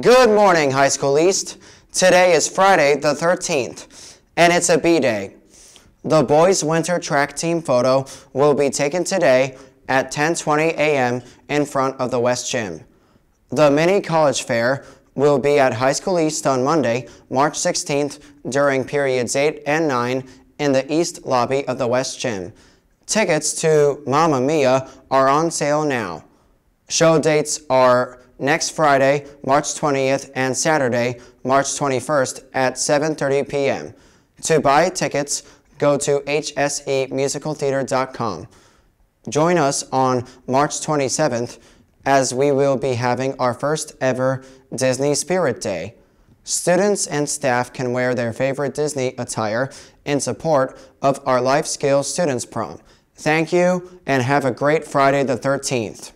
Good morning, High School East. Today is Friday the 13th, and it's a B-Day. The boys' winter track team photo will be taken today at 10:20 a.m. in front of the West Gym. The mini college fair will be at High School East on Monday, March 16th during periods 8 and 9 in the East lobby of the West Gym. Tickets to Mamma Mia are on sale now. Show dates are next Friday, March 20th and Saturday, March 21st at 7.30 p.m. To buy tickets, go to hsemusicaltheater.com. Join us on March 27th as we will be having our first ever Disney Spirit Day. Students and staff can wear their favorite Disney attire in support of our Life Skills Students Prom. Thank you and have a great Friday the 13th.